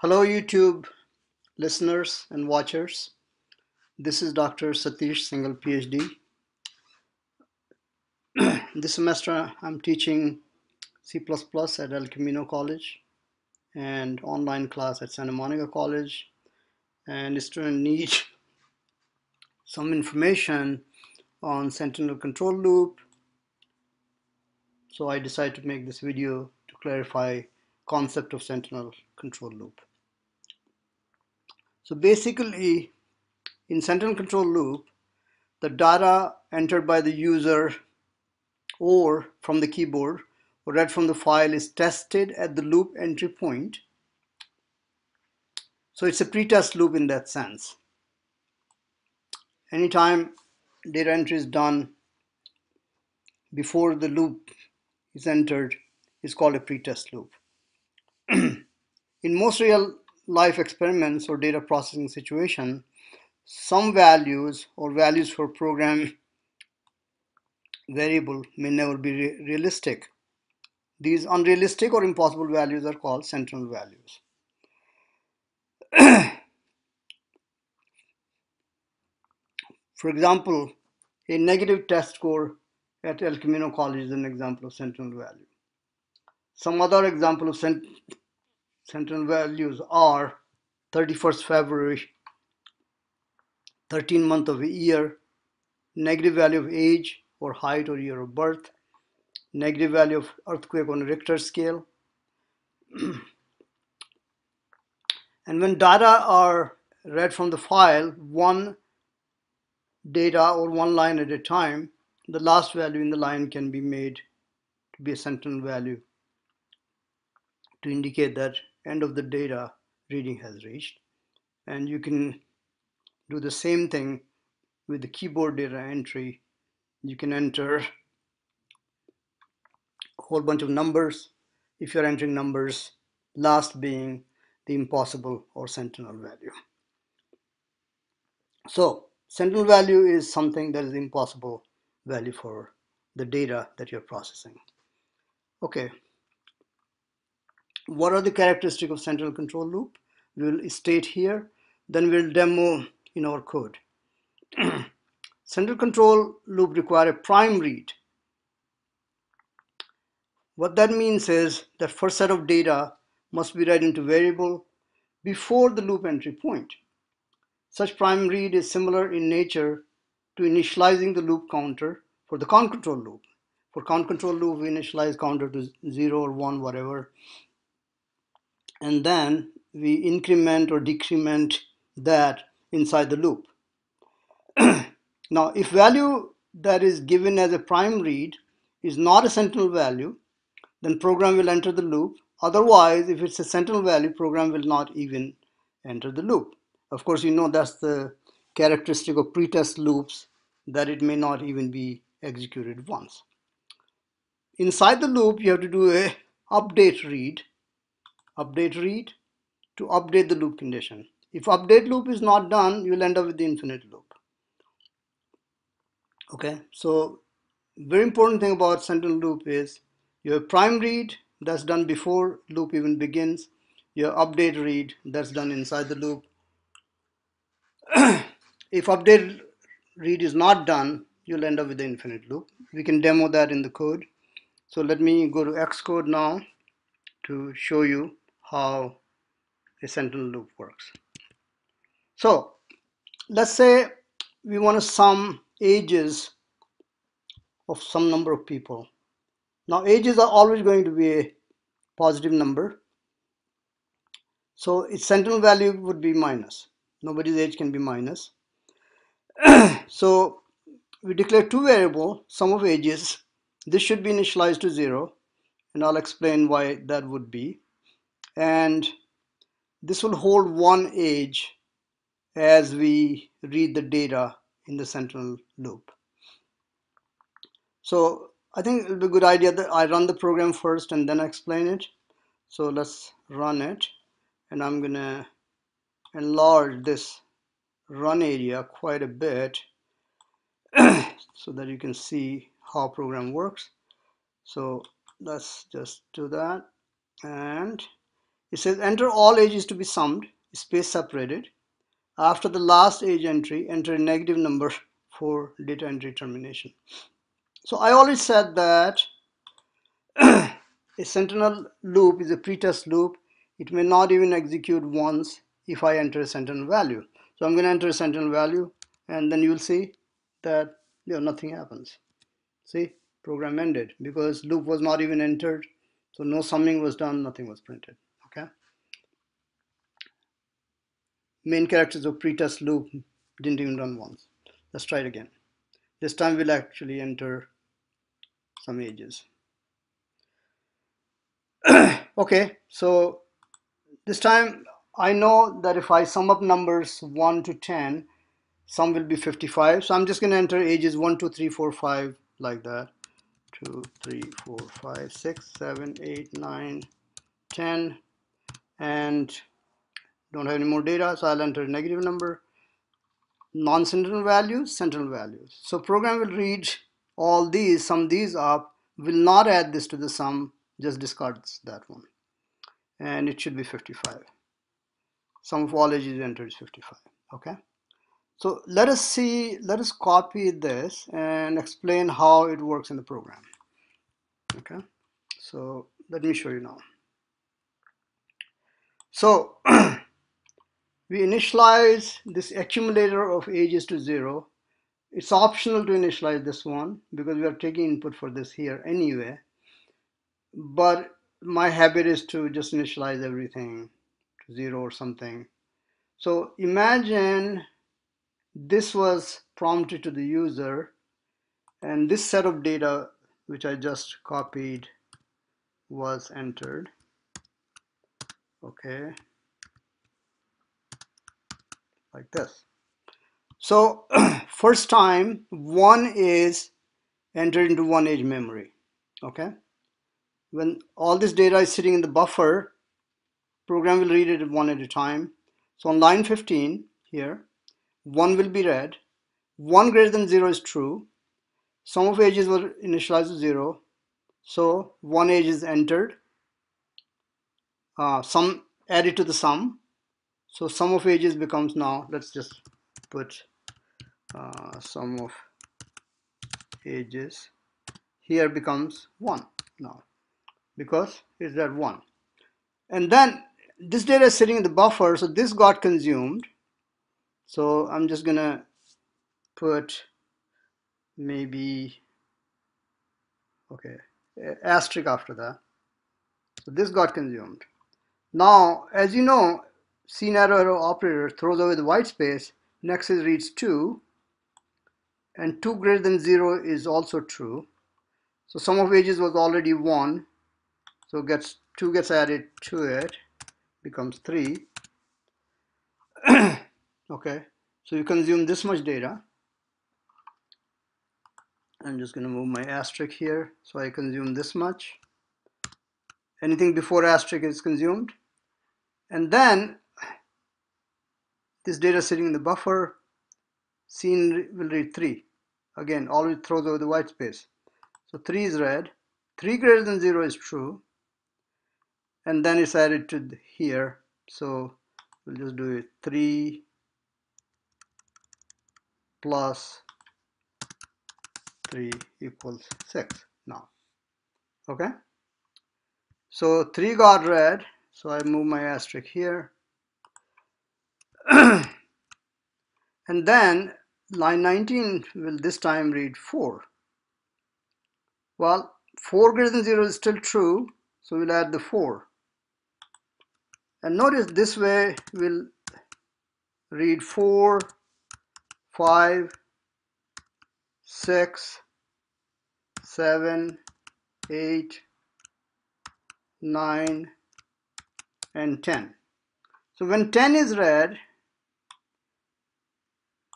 Hello, YouTube listeners and watchers. This is Dr. Satish Singhal, PhD. this semester, I'm teaching C++ at El Camino College and online class at Santa Monica College. And students need some information on Sentinel control loop. So I decided to make this video to clarify concept of Sentinel control loop. So basically, in sentinel control loop, the data entered by the user or from the keyboard or read from the file is tested at the loop entry point. So it's a pretest loop in that sense. Anytime data entry is done before the loop is entered is called a pretest loop. in most real life experiments or data processing situation, some values or values for program variable may never be re realistic. These unrealistic or impossible values are called sentinel values. for example, a negative test score at El Camino College is an example of sentinel value. Some other example of sentinel values are 31st February, 13 month of a year, negative value of age or height or year of birth, negative value of earthquake on a Richter scale. and when data are read from the file, one data or one line at a time, the last value in the line can be made to be a sentinel value to indicate that end of the data reading has reached. And you can do the same thing with the keyboard data entry. You can enter a whole bunch of numbers. If you're entering numbers, last being the impossible or sentinel value. So sentinel value is something that is impossible value for the data that you're processing. Okay, what are the characteristics of sentinel control loop? We'll state here, then we'll demo in our code. sentinel control loop require a prime read. What that means is that first set of data must be read into variable before the loop entry point. Such prime read is similar in nature to initializing the loop counter for the count control loop. For count control loop, we initialize counter to 0 or 1, whatever, and then we increment or decrement that inside the loop. now, if value that is given as a prime read is not a sentinel value, then program will enter the loop. Otherwise, if it's a sentinel value, program will not even enter the loop. Of course, you know that's the characteristic of pretest loops that it may not even be executed once. Inside the loop, you have to do a update read update read to update the loop condition. If update loop is not done, you'll end up with the infinite loop. Okay, so very important thing about sentinel loop is your prime read that's done before loop even begins, your update read that's done inside the loop. if update read is not done, you'll end up with the infinite loop. We can demo that in the code. So let me go to Xcode now to show you how a sentinel loop works. So let's say we want to sum ages of some number of people. Now ages are always going to be a positive number. So its sentinel value would be minus. Nobody's age can be minus. so we declare two variable, sum of ages. This should be initialized to zero and I'll explain why that would be and this will hold one age as we read the data in the sentinel loop. So I think it would be a good idea that I run the program first and then explain it. So let's run it and I'm gonna enlarge this run area quite a bit so that you can see how program works. So let's just do that and It says enter all ages to be summed, space separated. After the last age entry, enter a negative number for data entry termination. So I already said that a sentinel loop is a pretest loop. It may not even execute once if I enter a sentinel value. So I'm going to enter a sentinel value and then you'll see that you know, nothing happens. See, program ended because loop was not even entered. So no summing was done, nothing was printed. Okay. Main characters of pretest loop didn't even run once. Let's try it again. This time we'll actually enter sum ages. okay, so this time I know that if I sum up numbers 1 to 10, some will be 55. So I'm just going to enter ages 1, 2, 3, 4, 5 like that. 2, 3, 4, 5, 6, 7, 8, 9, 10. And don't have any more data, so I'll enter a negative number. Non-sentinel values, sentinel values. So program will read all these, sum these up, will not add this to the sum, just discards that one. And it should be 55. Sum of all ages entered is 55. Okay. So let us see, let us copy this and explain how it works in the program. Okay. So let me show you now. So we initialize this accumulator of ages to zero. It's optional to initialize this one because we are taking input for this here anyway. But my habit is to just initialize everything to zero or something. So imagine this was prompted to the user and this set of data which I just copied was entered. Okay, like this. So first time one is entered into one age memory. Okay. When all this data is sitting in the buffer, program will read it one at a time. So on line 15 here, one will be read. One greater than zero is true. Sum of ages were initialized to zero. So one age is entered. Uh, sum added to the sum so sum of ages becomes now, let's just put uh, sum of ages here becomes 1 now because it's at 1. And then this data is sitting in the buffer, so this got consumed. So I'm just gonna put maybe, okay, asterisk after that. So this got consumed. Now, as you know, C narrow arrow operator throws away the white space, next is reads 2, and 2 greater than 0 is also true. So sum of ages was already 1, so gets 2 gets added to it, becomes 3. okay, so you consume this much data. I'm just going to move my asterisk here, so I consume this much. Anything before asterisk is consumed. And then this data sitting in the buffer, cin will read 3. Again, always throws over the white space. So 3 is read. 3 greater than 0 is true. And then it's added to here. So we'll just do it 3 plus 3 equals 6 now. Okay? So 3 got read. So I move my asterisk here. and then line 19 will this time read 4. Well, 4 greater than 0 is still true, so we'll add the 4. And notice this way we'll read 4, 5, 6, 7, 8, 9, and 10. So when 10 is read,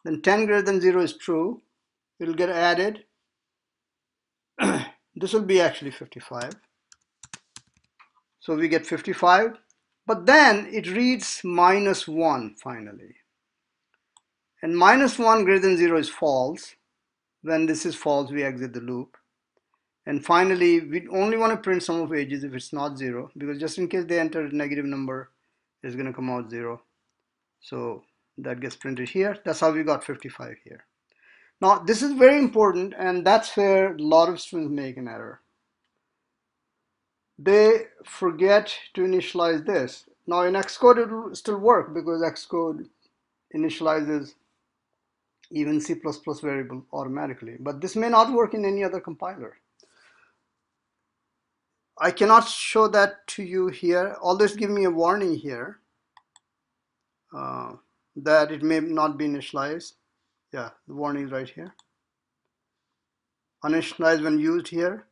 then 10 greater than 0 is true. It will get added. this will be actually 55. So we get 55. But then it reads minus 1 finally. And minus 1 greater than 0 is false. When this is false, we exit the loop. And finally, we only want to print sum of ages if it's not zero, because just in case they enter a negative number, it's going to come out zero. So that gets printed here. That's how we got 55 here. Now, this is very important, and that's where a lot of students make an error. They forget to initialize this. Now, in Xcode, it will still work because Xcode initializes even C++ variable automatically. But this may not work in any other compiler. I cannot show that to you here, although it's giving me a warning here uh, that it may not be initialized. Yeah, the warning is right here. Uninitialized when used here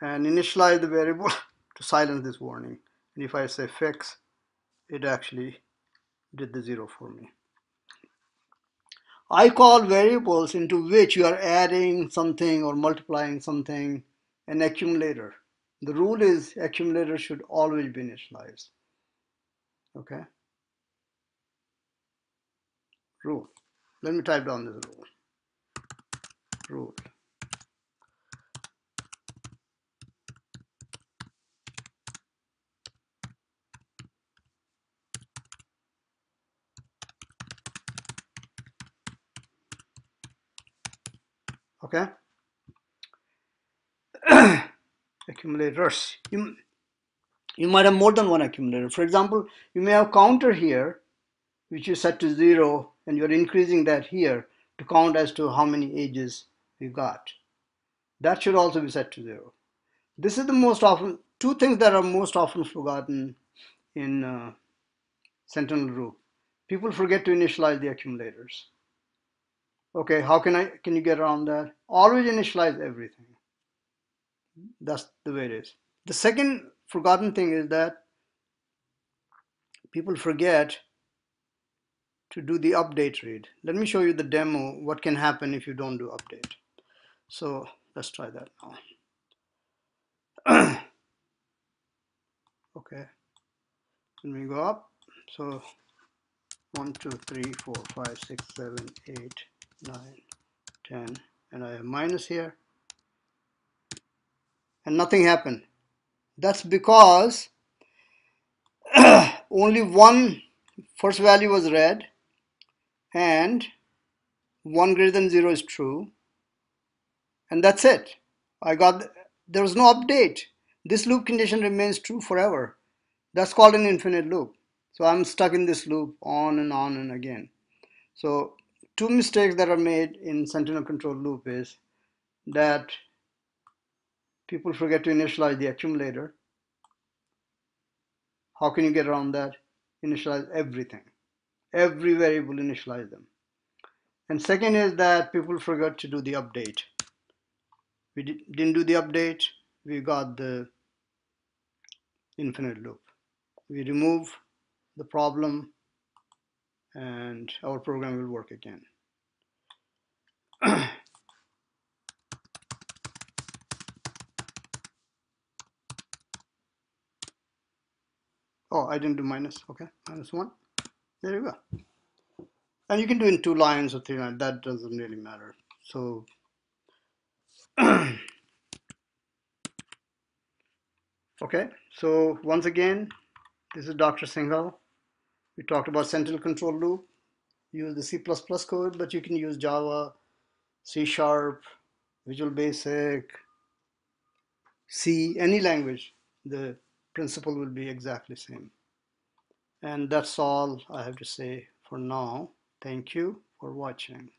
and initialize the variable to silence this warning. And if I say fix, it actually did the zero for me. I call variables into which you are adding something or multiplying something an accumulator. The rule is accumulator should always be initialized. Okay. Rule. Let me type down this rule. Rule. Okay. accumulators. You, you might have more than one accumulator. For example, you may have counter here, which you set to zero, and you're increasing that here to count as to how many ages you got. That should also be set to zero. This is the most often, two things that are most often forgotten in uh, Sentinel Loop. People forget to initialize the accumulators. Okay, how can I, can you get around that? Always initialize everything. That's the way it is. The second forgotten thing is that people forget to do the update read. Let me show you the demo, what can happen if you don't do update. So let's try that now. okay, let me go up. So 1, 2, 3, 4, 5, 6, 7, 8, 9, 10, and I have minus here, and nothing happened. That's because only one first value was read and 1 greater than 0 is true and that's it. I got, there was no update. This loop condition remains true forever. That's called an infinite loop. So I'm stuck in this loop on and on and again. So two mistakes that are made in Sentinel control loop is that people forget to initialize the accumulator. How can you get around that? Initialize everything. Every variable initialize them. And second is that people forgot to do the update. We didn't do the update. We got the infinite loop. We remove the problem and our program will work again. oh, I didn't do minus, okay, minus one. There you go. And you can do in two lines or three lines, that doesn't really matter. So, okay, so once again, this is Dr. Singhal. We talked about Sentinel control loop. Use the C++ code, but you can use Java, C Sharp, Visual Basic, C, any language. The principle will be exactly same. And that's all I have to say for now. Thank you for watching.